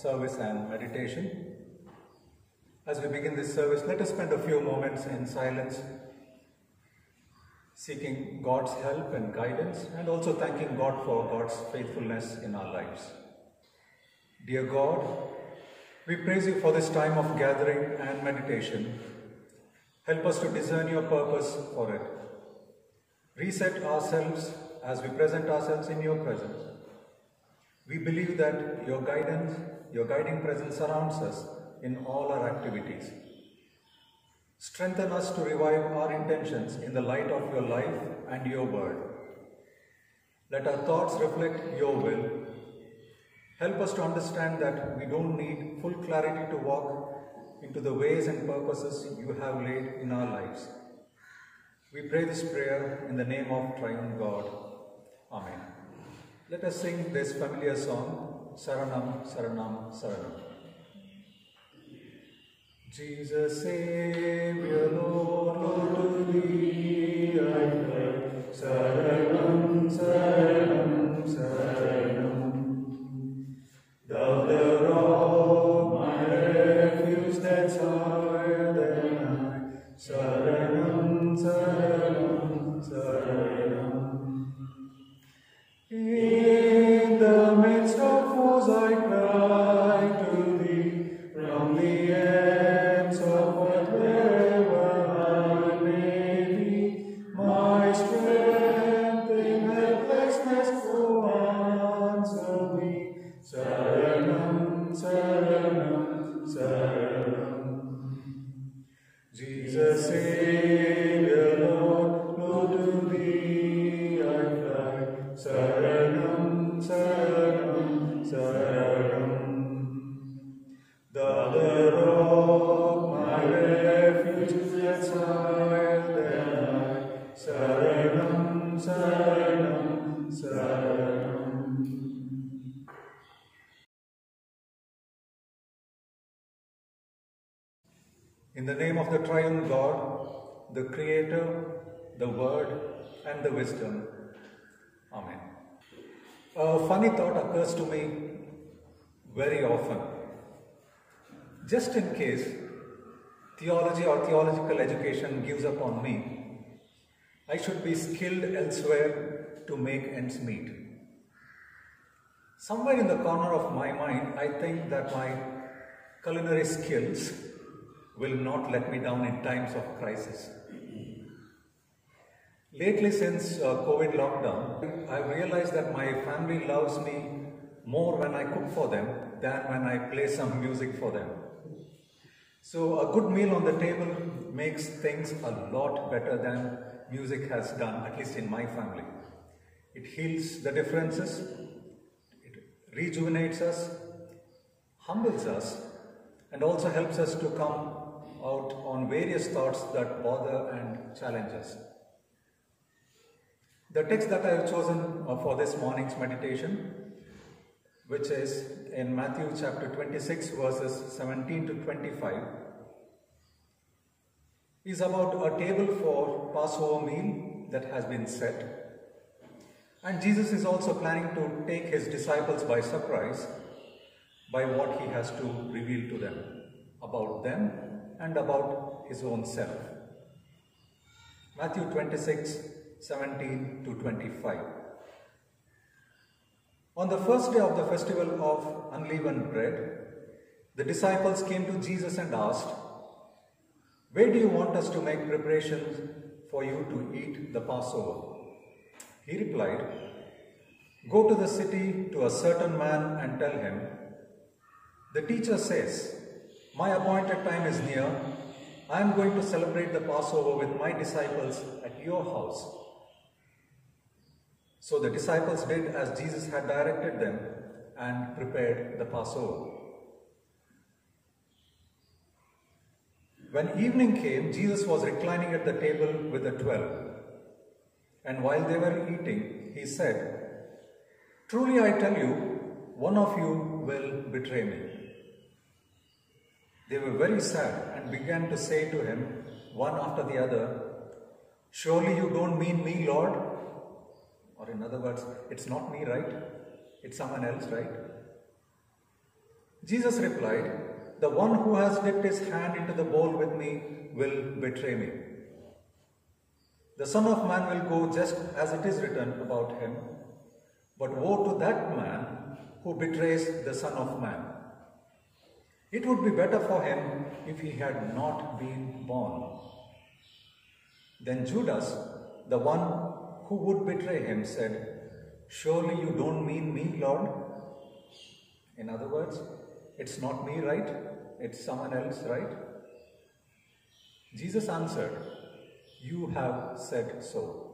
service and meditation. As we begin this service, let us spend a few moments in silence, seeking God's help and guidance, and also thanking God for God's faithfulness in our lives. Dear God, we praise you for this time of gathering and meditation. Help us to discern your purpose for it. Reset ourselves as we present ourselves in your presence. We believe that your guidance, your guiding presence surrounds us in all our activities. Strengthen us to revive our intentions in the light of your life and your word. Let our thoughts reflect your will. Help us to understand that we don't need full clarity to walk into the ways and purposes you have laid in our lives. We pray this prayer in the name of Triune God. Amen. Let us sing this familiar song, Saranam, Saranam, Saranam. Jesus, Savior, Lord, Lord, to In the name of the triune God, the Creator, the Word, and the Wisdom. Amen. A funny thought occurs to me very often. Just in case theology or theological education gives up on me, I should be skilled elsewhere to make ends meet. Somewhere in the corner of my mind, I think that my culinary skills will not let me down in times of crisis. Lately, since uh, COVID lockdown, I realized that my family loves me more when I cook for them than when I play some music for them. So, a good meal on the table makes things a lot better than music has done, at least in my family. It heals the differences, it rejuvenates us, humbles us, and also helps us to come out on various thoughts that bother and challenge us. The text that I have chosen uh, for this morning's meditation, which is in Matthew chapter 26, verses 17 to 25, is about a table for Passover meal that has been set. And Jesus is also planning to take his disciples by surprise by what he has to reveal to them about them and about his own self. Matthew 26, 17 to 25. On the first day of the festival of unleavened bread, the disciples came to Jesus and asked, Where do you want us to make preparations for you to eat the Passover? He replied, Go to the city to a certain man and tell him, The teacher says, My appointed time is near. I am going to celebrate the Passover with my disciples at your house. So the disciples did as Jesus had directed them and prepared the Passover. When evening came, Jesus was reclining at the table with the twelve. And while they were eating, he said, Truly I tell you, one of you will betray me. They were very sad and began to say to him, one after the other, Surely you don't mean me, Lord? Or in other words, it's not me, right? It's someone else, right? Jesus replied, The one who has dipped his hand into the bowl with me will betray me. The Son of Man will go just as it is written about him. But woe to that man who betrays the Son of Man. It would be better for him if he had not been born. Then Judas, the one who would betray him, said, Surely you don't mean me, Lord? In other words, it's not me, right? It's someone else, right? Jesus answered, You have said so.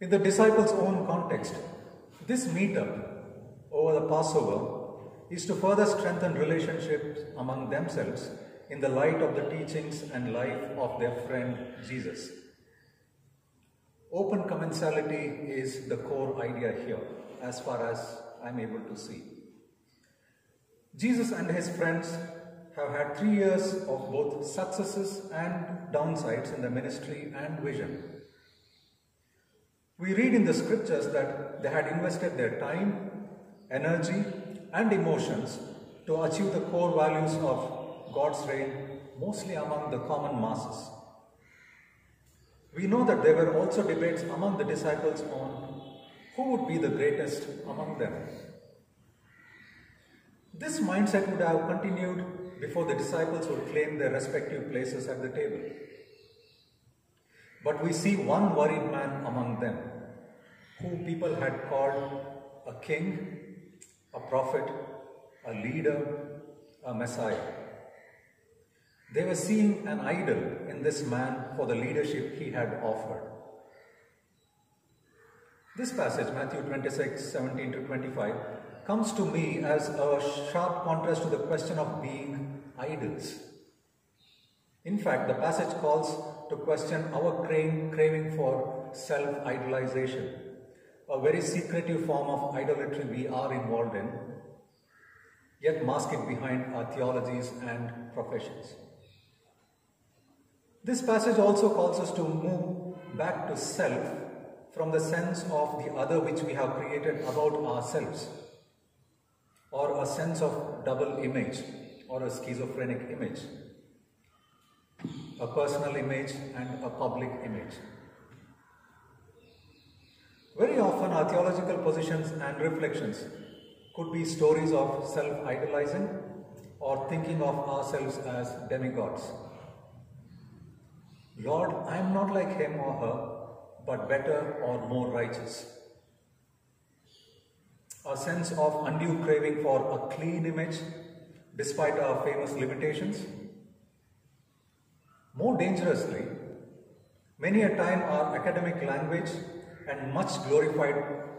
In the disciples' own context, this meetup over the Passover is to further strengthen relationships among themselves in the light of the teachings and life of their friend Jesus. Open commensality is the core idea here, as far as I'm able to see. Jesus and his friends have had three years of both successes and downsides in the ministry and vision. We read in the scriptures that they had invested their time, energy, and emotions to achieve the core values of God's reign, mostly among the common masses. We know that there were also debates among the disciples on who would be the greatest among them. This mindset would have continued before the disciples would claim their respective places at the table. But we see one worried man among them, who people had called a king, prophet, a leader, a Messiah. They were seeing an idol in this man for the leadership he had offered. This passage, Matthew 26, 17 to 25, comes to me as a sharp contrast to the question of being idols. In fact, the passage calls to question our craving for self idolization, a very secretive form of idolatry we are involved in, yet mask it behind our theologies and professions. This passage also calls us to move back to self from the sense of the other which we have created about ourselves, or a sense of double image or a schizophrenic image, a personal image and a public image. Very often, our theological positions and reflections could be stories of self idolizing or thinking of ourselves as demigods. Lord, I am not like him or her, but better or more righteous. A sense of undue craving for a clean image, despite our famous limitations. More dangerously, many a time our academic language and much glorified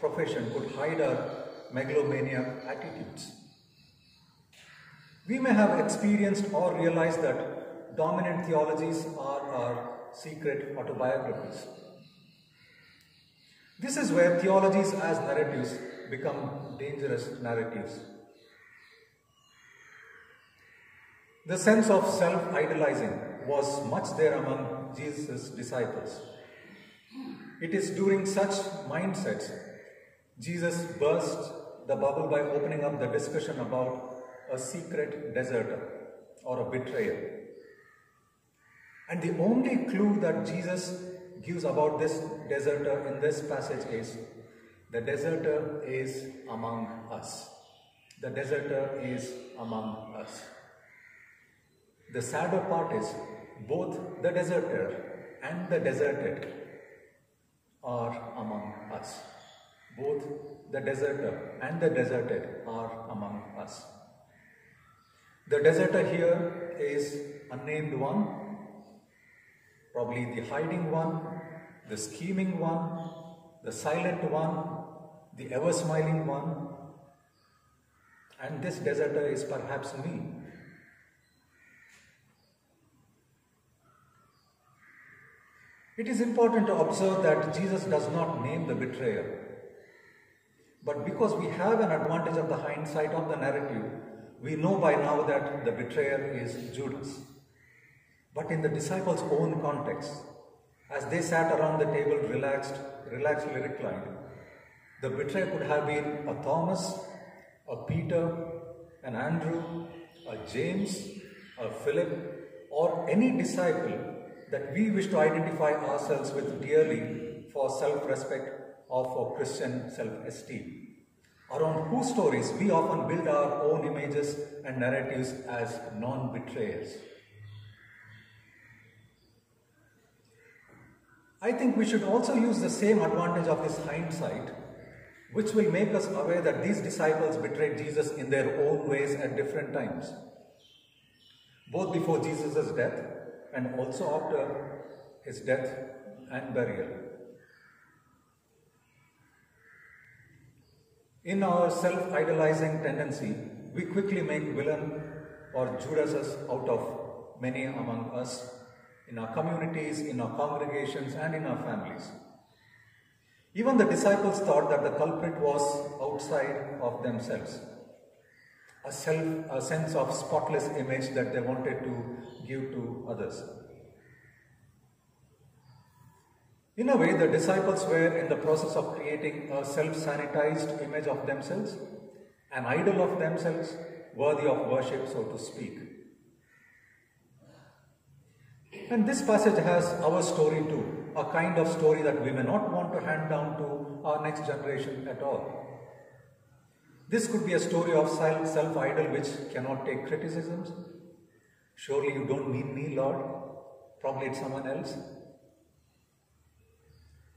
profession could hide our megalomaniac attitudes. We may have experienced or realized that dominant theologies are our secret autobiographies. This is where theologies as narratives become dangerous narratives. The sense of self idolizing was much there among Jesus' disciples. It is during such mindsets Jesus burst the bubble by opening up the discussion about a secret deserter or a betrayer. And the only clue that Jesus gives about this deserter in this passage is the deserter is among us. The deserter is among us. The sadder part is both the deserter and the deserted are among us. Both the deserter and the deserted are among us. The deserter here is unnamed one Probably the hiding one, the scheming one, the silent one, the ever smiling one. And this deserter is perhaps me. It is important to observe that Jesus does not name the betrayer. But because we have an advantage of the hindsight of the narrative, we know by now that the betrayer is Judas. But in the disciples' own context, as they sat around the table relaxed, relaxedly reclined, The betrayer could have been a Thomas, a Peter, an Andrew, a James, a Philip, or any disciple that we wish to identify ourselves with dearly for self respect or for Christian self esteem around whose stories we often build our own images and narratives as non betrayers. I think we should also use the same advantage of this hindsight, which will make us aware that these disciples betrayed Jesus in their own ways at different times, both before Jesus' death and also after his death and burial. In our self idolizing tendency, we quickly make villain or Judases out of many among us in our communities, in our congregations, and in our families. Even the disciples thought that the culprit was outside of themselves. A self, a sense of spotless image that they wanted to give to others. In a way, the disciples were in the process of creating a self sanitized image of themselves, an idol of themselves, worthy of worship, so to speak. And this passage has our story too, a kind of story that we may not want to hand down to our next generation at all. This could be a story of self idol which cannot take criticisms. Surely you don't mean me, Lord. Probably it's someone else.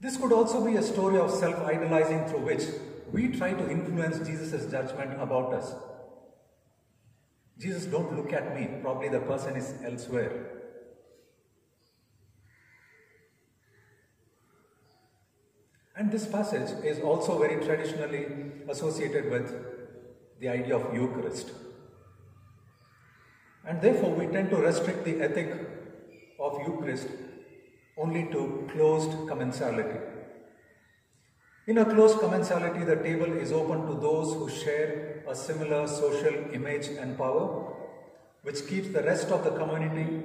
This could also be a story of self idolizing through which we try to influence Jesus' judgment about us. Jesus, don't look at me, probably the person is elsewhere. And this passage is also very traditionally associated with the idea of Eucharist. And therefore, we tend to restrict the ethic of Eucharist only to closed commensality. In a closed commensality, the table is open to those who share a similar social image and power, which keeps the rest of the community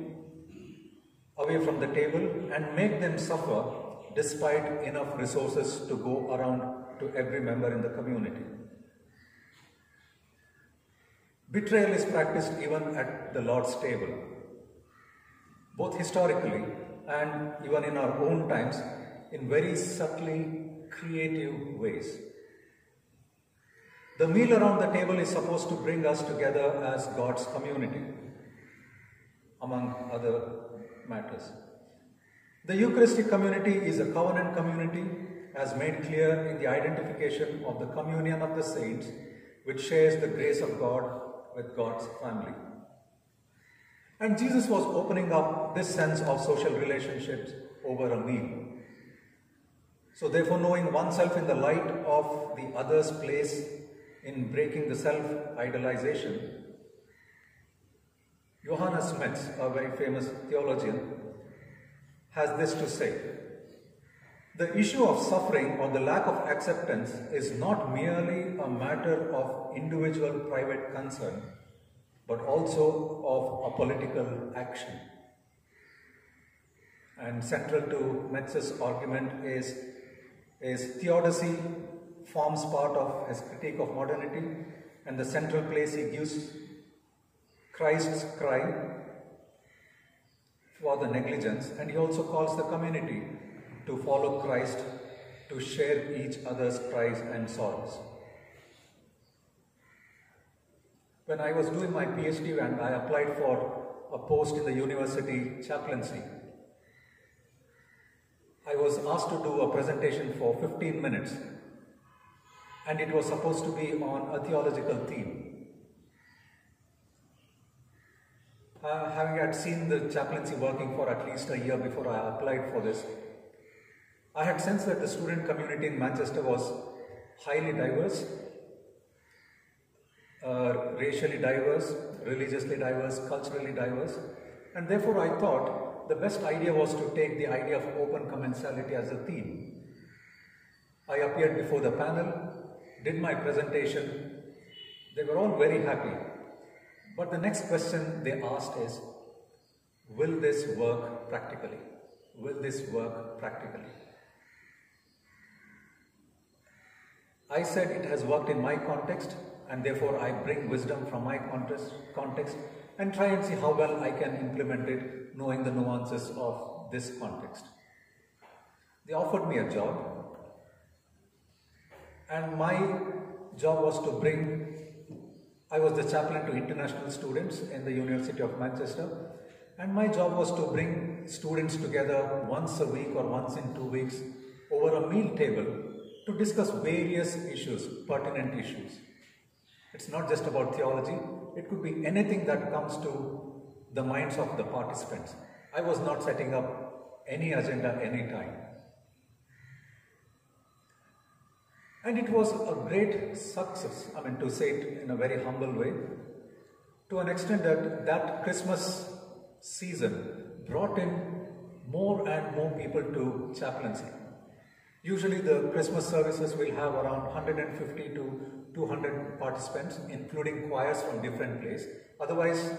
away from the table and make them suffer despite enough resources to go around to every member in the community. Betrayal is practiced even at the Lord's table. Both historically and even in our own times in very subtly creative ways. The meal around the table is supposed to bring us together as God's community, among other matters. The Eucharistic community is a covenant community, as made clear in the identification of the communion of the saints, which shares the grace of God with God's family. And Jesus was opening up this sense of social relationships over a meal. So, therefore, knowing oneself in the light of the other's place in breaking the self idolization, Johannes Metz, a very famous theologian, has this to say The issue of suffering or the lack of acceptance is not merely a matter of individual private concern but also of a political action. And central to Metz's argument is, is theodicy forms part of his critique of modernity and the central place he gives Christ's cry for the negligence and he also calls the community to follow Christ to share each other's cries and sorrows. when I was doing my PhD and I applied for a post in the university chaplaincy, I was asked to do a presentation for 15 minutes and it was supposed to be on a theological theme. Uh, having had seen the chaplaincy working for at least a year before I applied for this, I had sensed that the student community in Manchester was highly diverse uh, racially diverse, religiously diverse, culturally diverse. And therefore, I thought the best idea was to take the idea of open commensality as a theme. I appeared before the panel, did my presentation. They were all very happy. But the next question they asked is Will this work practically? Will this work practically? I said it has worked in my context and therefore I bring wisdom from my context, and try and see how well I can implement it knowing the nuances of this context. They offered me a job and my job was to bring, I was the chaplain to international students in the University of Manchester and my job was to bring students together once a week or once in two weeks over a meal table to discuss various issues, pertinent issues. It's not just about theology, it could be anything that comes to the minds of the participants. I was not setting up any agenda anytime. And it was a great success, I mean, to say it in a very humble way, to an extent that that Christmas season brought in more and more people to chaplaincy. Usually the Christmas services will have around 150 to 200 participants, including choirs from different places. Otherwise,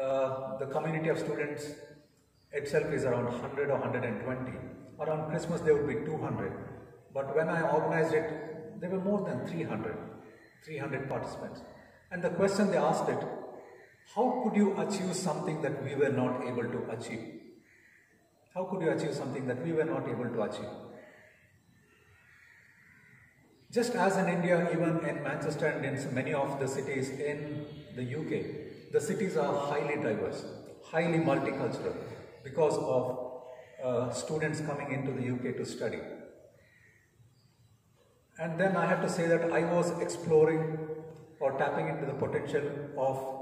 uh, the community of students itself is around 100 or 120. Around Christmas there would be 200. But when I organized it, there were more than 300, 300 participants. And the question they asked it, how could you achieve something that we were not able to achieve? How could you achieve something that we were not able to achieve? Just as in India, even in Manchester and in many of the cities in the UK, the cities are highly diverse, highly multicultural because of uh, students coming into the UK to study. And then I have to say that I was exploring or tapping into the potential of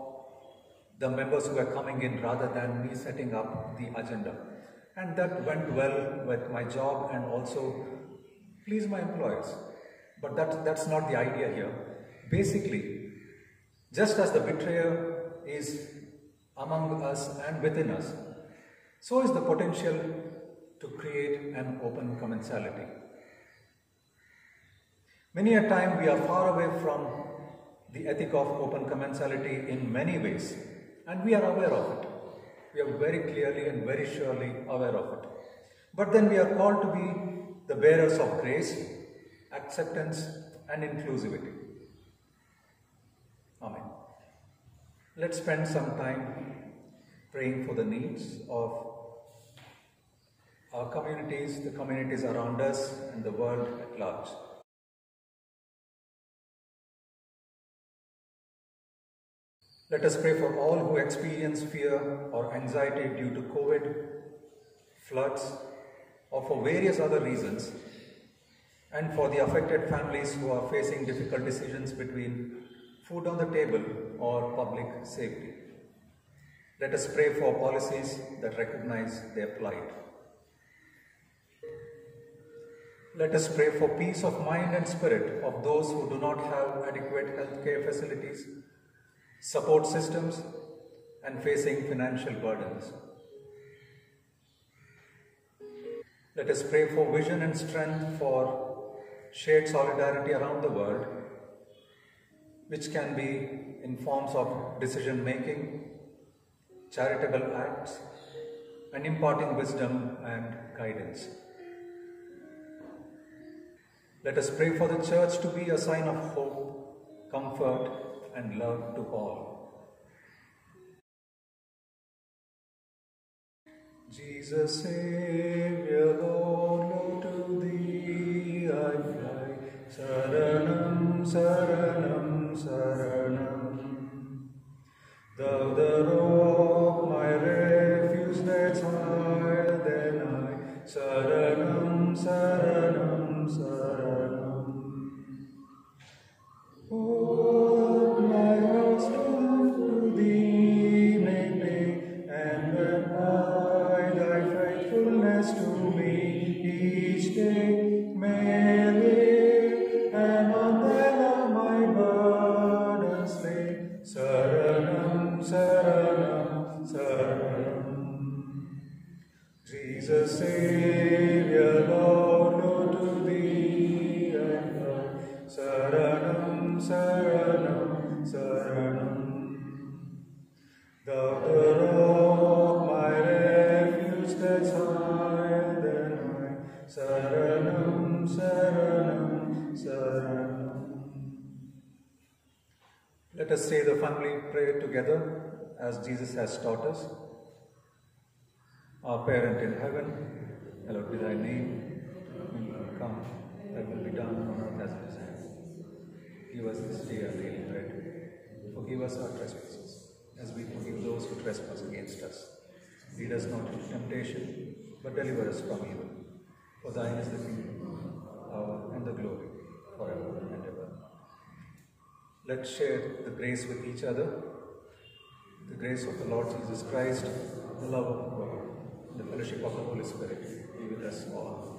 the members who are coming in rather than me setting up the agenda. And that went well with my job and also please my employers. But that, that's not the idea here. Basically, just as the betrayer is among us and within us, so is the potential to create an open commensality. Many a time we are far away from the ethic of open commensality in many ways, and we are aware of it. We are very clearly and very surely aware of it. But then we are called to be the bearers of grace acceptance and inclusivity. Amen. Let's spend some time praying for the needs of our communities, the communities around us, and the world at large. Let us pray for all who experience fear or anxiety due to COVID, floods, or for various other reasons and for the affected families who are facing difficult decisions between food on the table or public safety. Let us pray for policies that recognize their plight. Let us pray for peace of mind and spirit of those who do not have adequate healthcare facilities, support systems, and facing financial burdens. Let us pray for vision and strength for shared solidarity around the world, which can be in forms of decision making, charitable acts, and imparting wisdom and guidance. Let us pray for the church to be a sign of hope, comfort, and love to all. Jesus, Savior, Lord, to thee I fly. Saranam, Saranam, Saranam. Thou the rock, Let us say the family prayer together as Jesus has taught us. Our parent in heaven, hallowed be thy name. Thy come, thy will be done on earth as it is in heaven. Give us this day our daily bread. Forgive us our trespasses, as we forgive those who trespass against us. Lead us not into temptation, but deliver us from evil. For thine is the kingdom, power, and the glory, forever and ever. Let's share the grace with each other. The grace of the Lord Jesus Christ, the love of God, the fellowship of the Holy Spirit with us all.